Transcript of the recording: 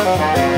Bye.